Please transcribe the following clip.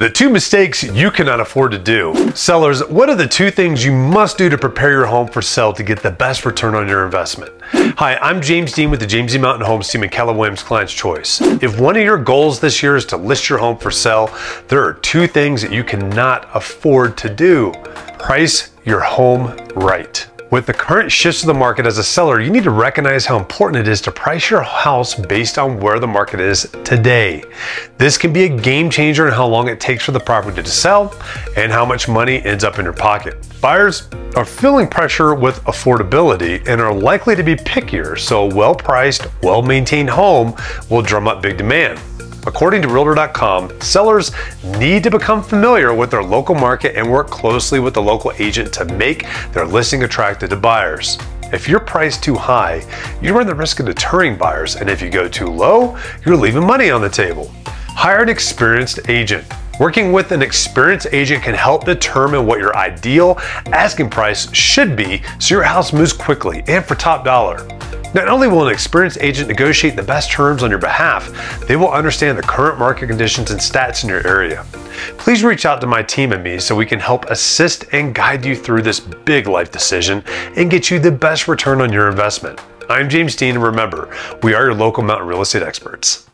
The two mistakes you cannot afford to do. Sellers, what are the two things you must do to prepare your home for sale to get the best return on your investment? Hi, I'm James Dean with the James E. Mountain Homes team at Keller Williams Client's Choice. If one of your goals this year is to list your home for sale, there are two things that you cannot afford to do. Price your home right. With the current shifts of the market as a seller, you need to recognize how important it is to price your house based on where the market is today. This can be a game changer in how long it takes for the property to sell and how much money ends up in your pocket. Buyers are feeling pressure with affordability and are likely to be pickier, so a well-priced, well-maintained home will drum up big demand. According to Realtor.com, sellers need to become familiar with their local market and work closely with the local agent to make their listing attractive to buyers. If you're priced too high, you run the risk of deterring buyers, and if you go too low, you're leaving money on the table. Hire an experienced agent. Working with an experienced agent can help determine what your ideal asking price should be so your house moves quickly and for top dollar. Not only will an experienced agent negotiate the best terms on your behalf, they will understand the current market conditions and stats in your area. Please reach out to my team and me so we can help assist and guide you through this big life decision and get you the best return on your investment. I'm James Dean, and remember, we are your local mountain real estate experts.